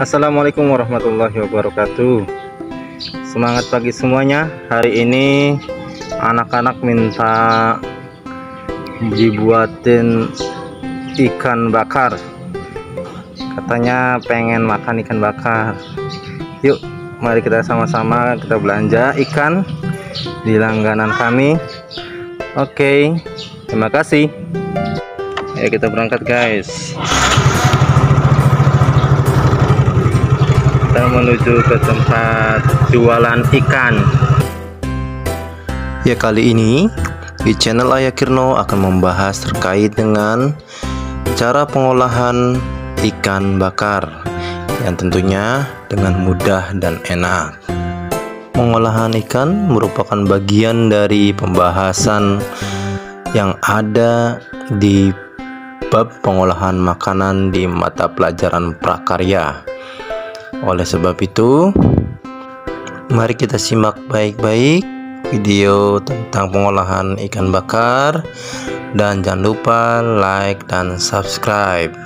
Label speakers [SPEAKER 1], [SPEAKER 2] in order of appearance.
[SPEAKER 1] Assalamualaikum warahmatullahi wabarakatuh. Semangat pagi semuanya. Hari ini anak-anak minta dibuatin ikan bakar. Katanya pengen makan ikan bakar. Yuk mari kita sama-sama kita belanja ikan di langganan kami. Oke terima kasih. Ayo kita berangkat guys menuju ke tempat jualan ikan. Ya kali ini di channel Ayah Kirno akan membahas terkait dengan cara pengolahan ikan bakar yang tentunya dengan mudah dan enak. Pengolahan ikan merupakan bagian dari pembahasan yang ada di bab pengolahan makanan di mata pelajaran prakarya oleh sebab itu, mari kita simak baik-baik video tentang pengolahan ikan bakar dan jangan lupa like dan subscribe.